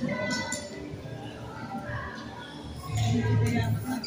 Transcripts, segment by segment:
Thank you.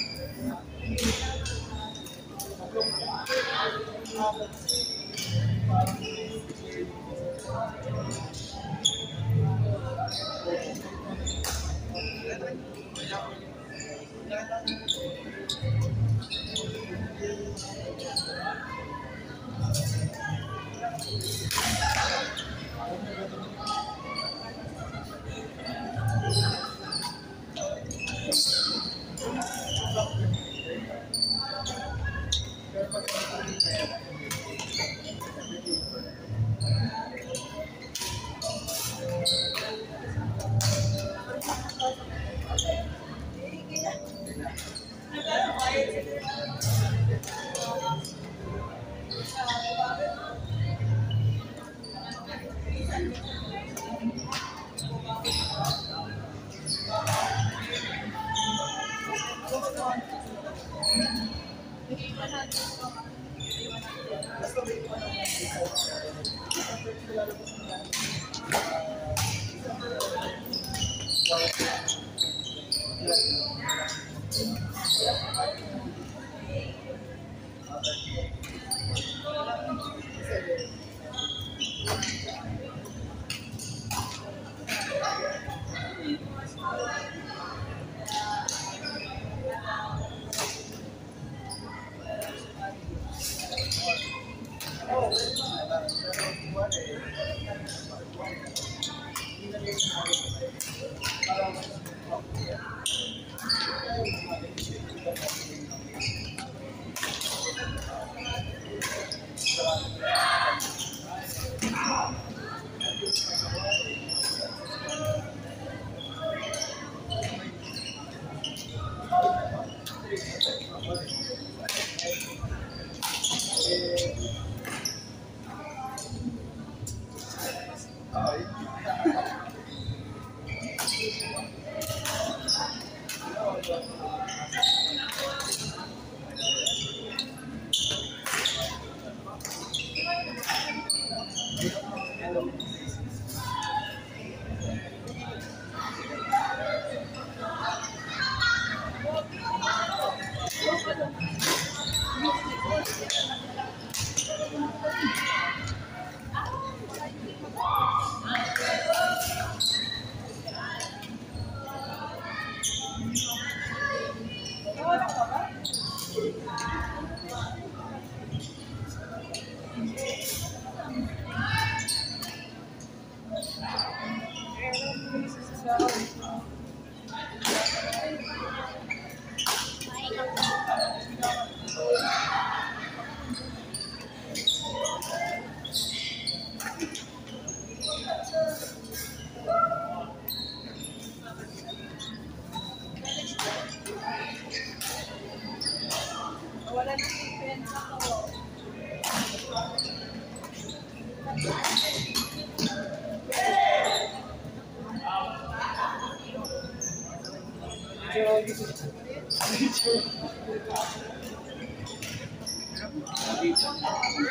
Egito.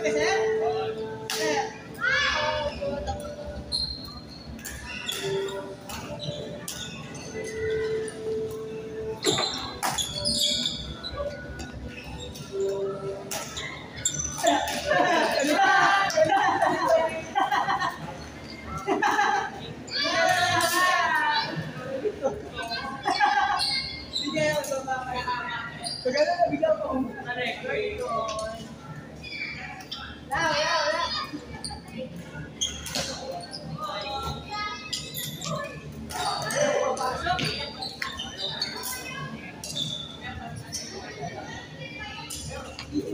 Okay, sir? Sir.